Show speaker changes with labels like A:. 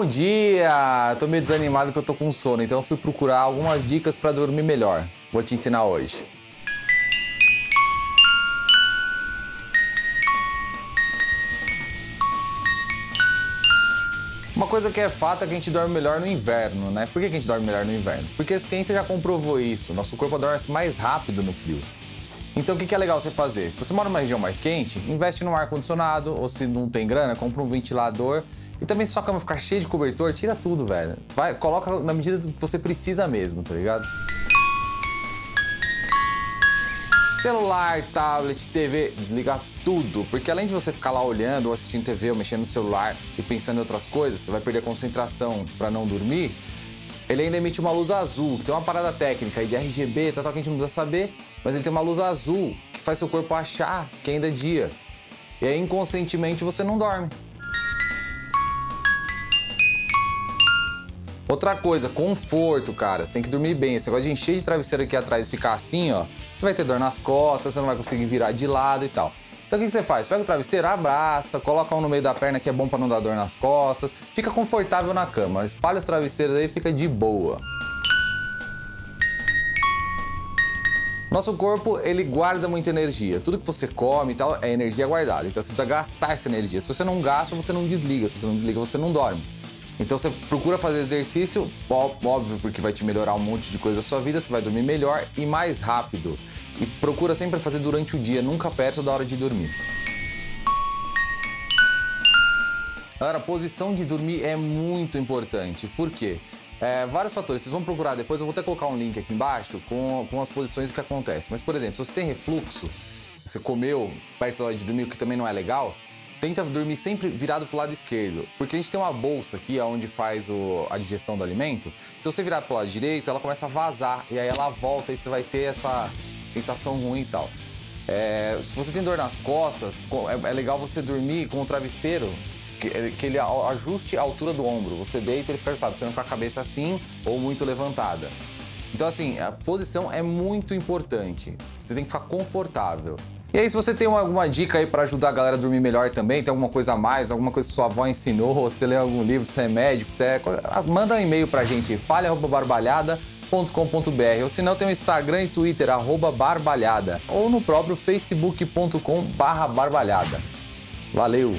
A: Bom dia! Tô meio desanimado que eu tô com sono, então eu fui procurar algumas dicas para dormir melhor. Vou te ensinar hoje. Uma coisa que é fato é que a gente dorme melhor no inverno, né? Por que a gente dorme melhor no inverno? Porque a ciência já comprovou isso. Nosso corpo adormece mais rápido no frio. Então o que é legal você fazer? Se você mora numa região mais quente, investe num ar-condicionado, ou se não tem grana, compra um ventilador. E também se sua cama ficar cheia de cobertor, tira tudo, velho. Vai, coloca na medida que você precisa mesmo, tá ligado? Celular, tablet, TV, desliga tudo, porque além de você ficar lá olhando ou assistindo TV ou mexendo no celular e pensando em outras coisas, você vai perder a concentração para não dormir. Ele ainda emite uma luz azul, que tem uma parada técnica aí de RGB, tal, tal, que a gente não precisa saber, mas ele tem uma luz azul que faz seu corpo achar que ainda é dia. E aí inconscientemente você não dorme. Outra coisa, conforto, cara. Você tem que dormir bem. Esse negócio de encher de travesseiro aqui atrás e ficar assim, ó. Você vai ter dor nas costas, você não vai conseguir virar de lado e tal. Então o que você faz? Pega o travesseiro, abraça, coloca um no meio da perna que é bom para não dar dor nas costas. Fica confortável na cama. Espalha os travesseiros aí e fica de boa. Nosso corpo, ele guarda muita energia. Tudo que você come e tal é energia guardada. Então você precisa gastar essa energia. Se você não gasta, você não desliga. Se você não desliga, você não dorme. Então você procura fazer exercício, óbvio, porque vai te melhorar um monte de coisa da sua vida, você vai dormir melhor e mais rápido. E procura sempre fazer durante o dia, nunca perto da hora de dormir. Galera, a posição de dormir é muito importante. Por quê? É, vários fatores. Vocês vão procurar depois, eu vou até colocar um link aqui embaixo com, com as posições que acontecem. Mas, por exemplo, se você tem refluxo, você comeu perto da hora de dormir, o que também não é legal, tenta dormir sempre virado para o lado esquerdo, porque a gente tem uma bolsa aqui onde faz o, a digestão do alimento. Se você virar para o lado direito, ela começa a vazar e aí ela volta e você vai ter essa sensação ruim e tal. É, se você tem dor nas costas, é, é legal você dormir com o travesseiro que, que, ele ajuste a altura do ombro. Você deita e ele fica ajustado, você não ficar a cabeça assim ou muito levantada. Então, assim, a posição é muito importante. Você tem que ficar confortável. E aí, se você tem alguma dica aí para ajudar a galera a dormir melhor também, tem alguma coisa a mais, alguma coisa que sua avó ensinou, ou você lê algum livro, você é médico, você é... manda um e-mail pra gente, fale@barbalhada.com.br ou se não tem o Instagram e Twitter barbalhada ou no próprio facebook.com/barbalhada. Valeu.